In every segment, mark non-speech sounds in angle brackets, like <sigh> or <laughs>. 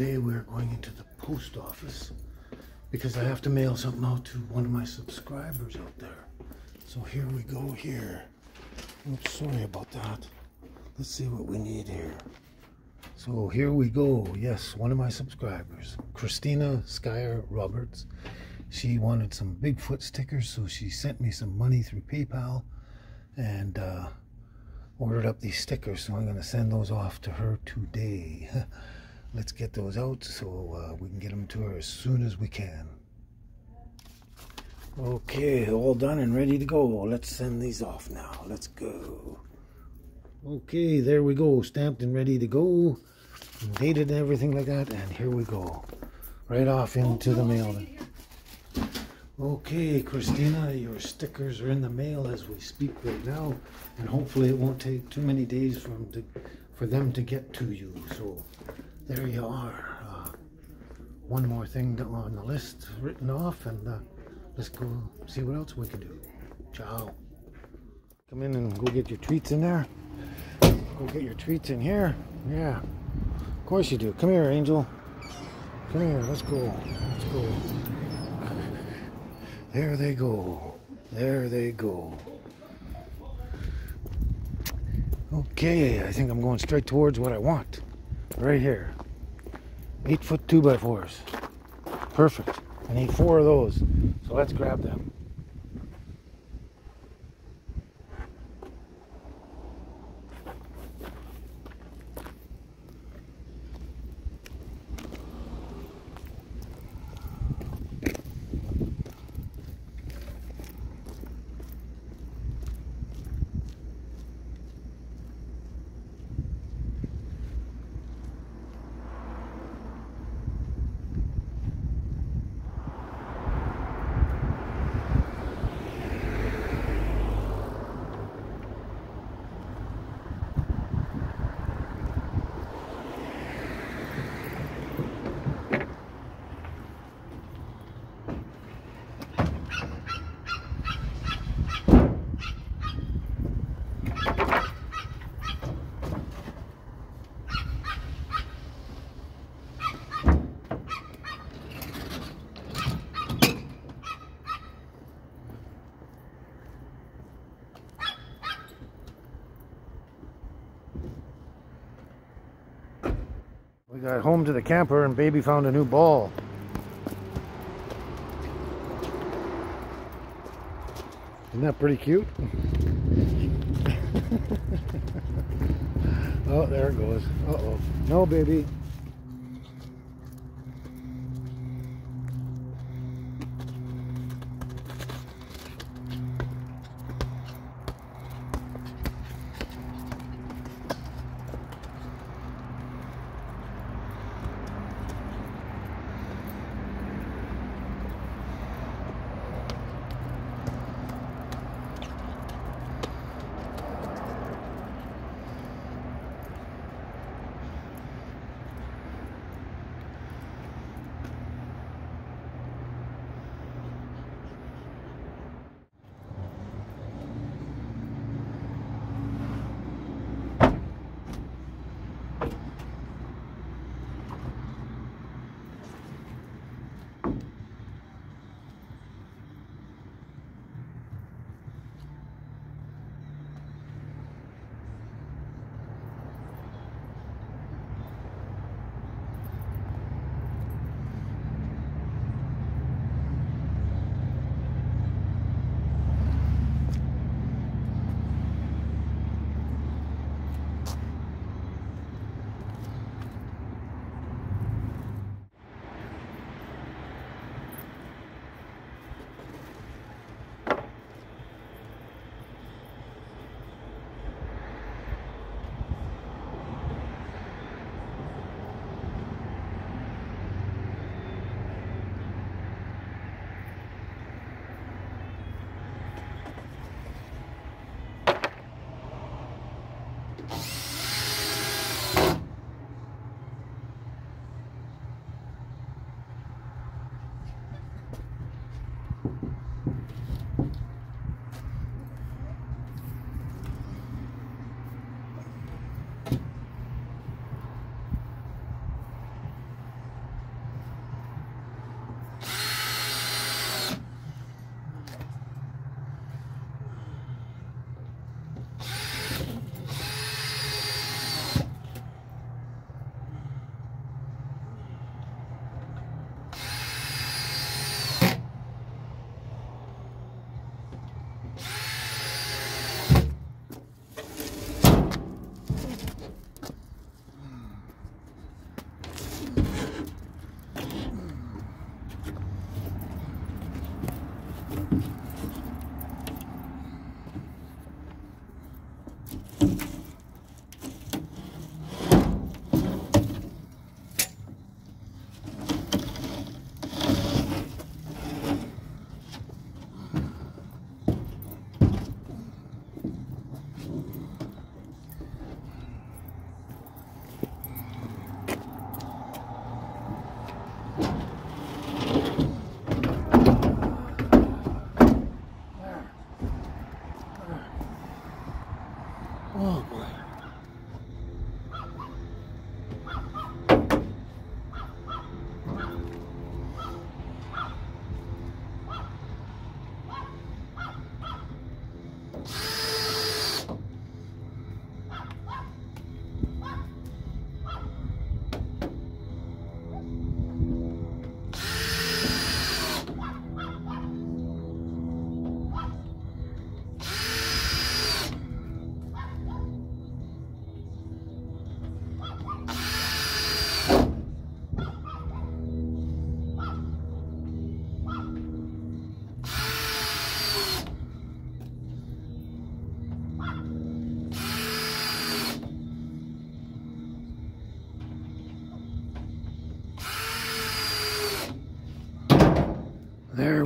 today we're going into the post office because I have to mail something out to one of my subscribers out there. So here we go here. Oops, sorry about that. Let's see what we need here. So here we go. Yes, one of my subscribers, Christina Skyer Roberts. She wanted some Bigfoot stickers, so she sent me some money through PayPal and uh, ordered up these stickers. So I'm going to send those off to her today. <laughs> let's get those out so uh, we can get them to her as soon as we can. Okay, all done and ready to go. Let's send these off now. Let's go. Okay, there we go. Stamped and ready to go. Dated and everything like that. And here we go. Right off into the mail. Okay, Christina, your stickers are in the mail as we speak right now. And hopefully it won't take too many days for them to, for them to get to you. So there you are. Uh, one more thing on the list written off, and uh, let's go see what else we can do. Ciao. Come in and go get your treats in there. Go get your treats in here. Yeah. Of course you do. Come here, Angel. Come here. Let's go. Let's go. There they go. There they go. Okay, I think I'm going straight towards what I want. Right here. Eight foot two by fours. Perfect. I need four of those. So let's grab them. We got home to the camper and baby found a new ball. Isn't that pretty cute? <laughs> oh, there it goes. Uh-oh. No, baby.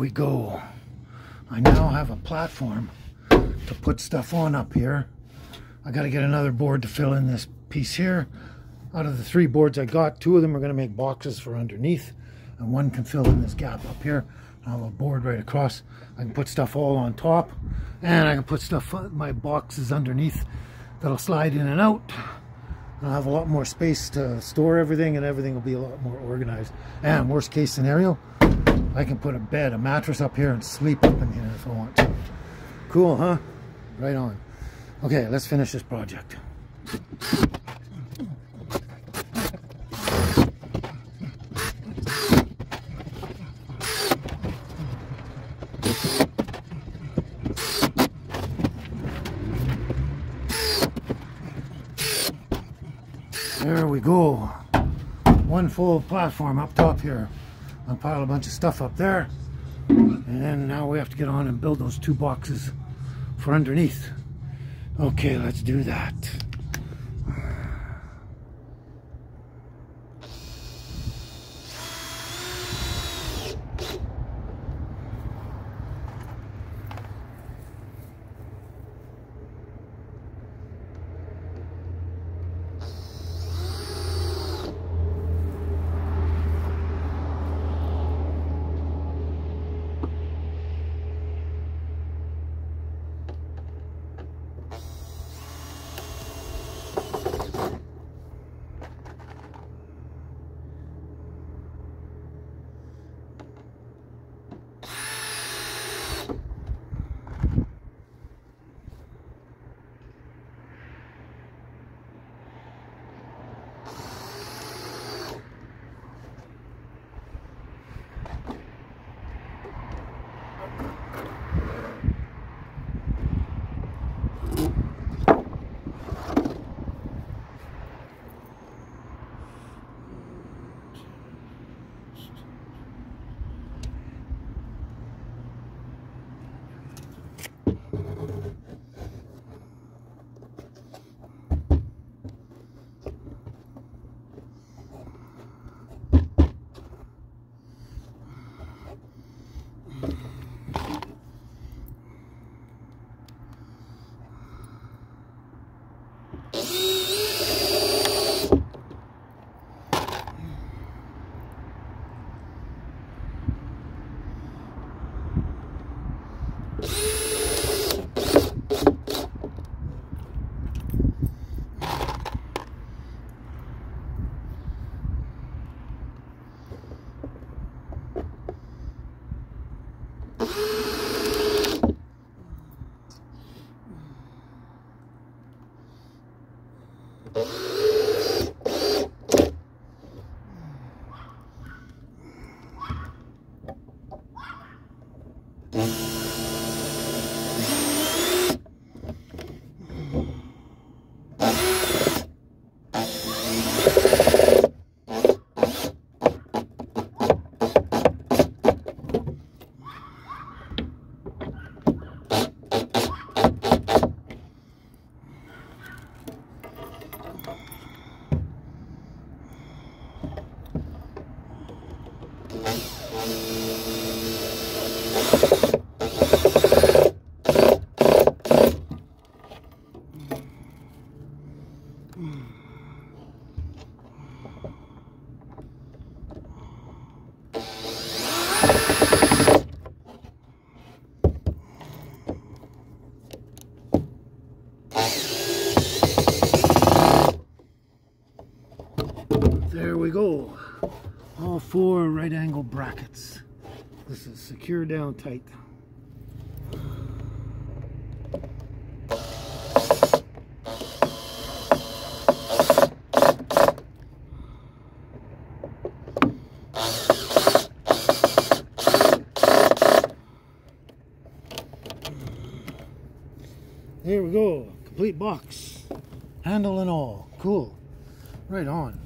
We go. I now have a platform to put stuff on up here. I got to get another board to fill in this piece here. Out of the three boards I got, two of them are going to make boxes for underneath, and one can fill in this gap up here. I have a board right across. I can put stuff all on top, and I can put stuff, uh, my boxes underneath that'll slide in and out. I'll have a lot more space to store everything, and everything will be a lot more organized. And worst case scenario, I can put a bed, a mattress up here and sleep up in here if I want to. Cool, huh? Right on. Okay, let's finish this project. There we go. One full platform up top here. Pile a bunch of stuff up there. And then now we have to get on and build those two boxes for underneath. Okay, let's do that. Brackets. This is secure down tight. There we go. Complete box. Handle and all. Cool. Right on.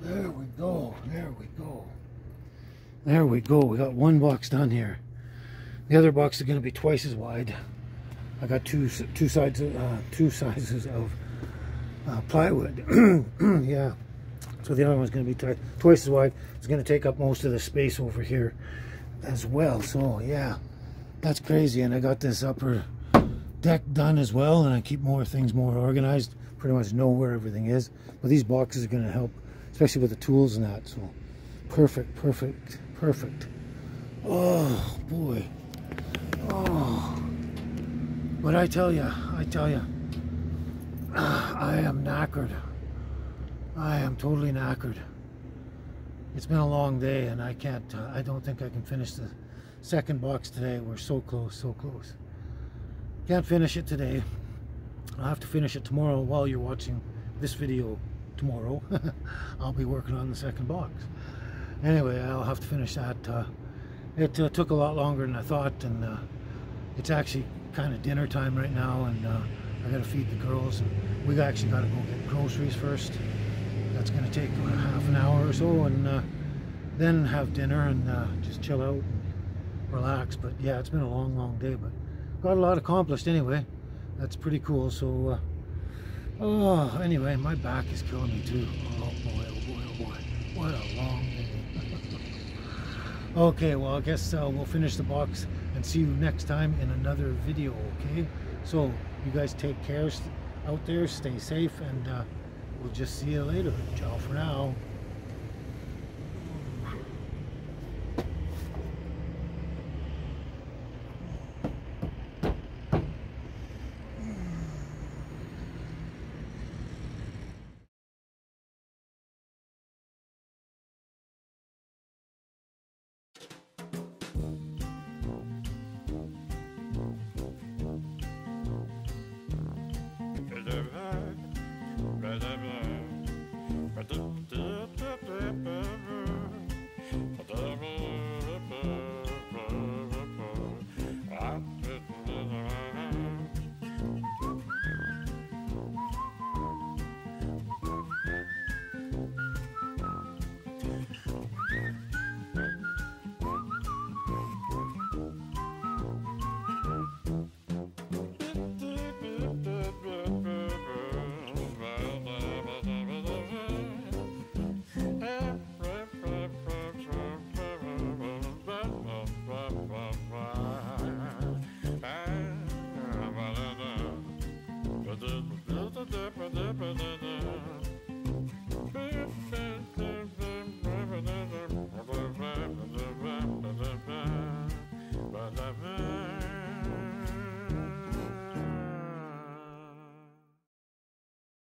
There we go. There we go. There we go. We got one box done here. The other box is going to be twice as wide. I got two two sides uh, two <laughs> sizes of uh, plywood. <clears throat> yeah, So the other one's going to be twice as wide. It's going to take up most of the space over here as well. So yeah, that's crazy. And I got this upper deck done as well. And I keep more things more organized. Pretty much know where everything is. But these boxes are going to help, especially with the tools and that. So perfect, perfect, perfect. Oh boy. Oh. But I tell you, I tell you, I am knackered. I am totally knackered. It's been a long day and I can't, uh, I don't think I can finish the second box today. We're so close, so close. Can't finish it today. I'll have to finish it tomorrow while you're watching this video tomorrow. <laughs> I'll be working on the second box. Anyway, I'll have to finish that. Uh, it uh, took a lot longer than I thought and uh, it's actually kind of dinner time right now and uh, I gotta feed the girls and we actually gotta go get groceries first. That's gonna take about half an hour or so and uh, then have dinner and uh, just chill out and relax but yeah it's been a long long day but got a lot accomplished anyway. That's pretty cool so oh anyway my back is killing me too. Oh boy oh boy oh boy. What a long okay well I guess uh, we'll finish the box and see you next time in another video okay? So you guys take care out there stay safe and uh, we'll just see you later. Ciao for now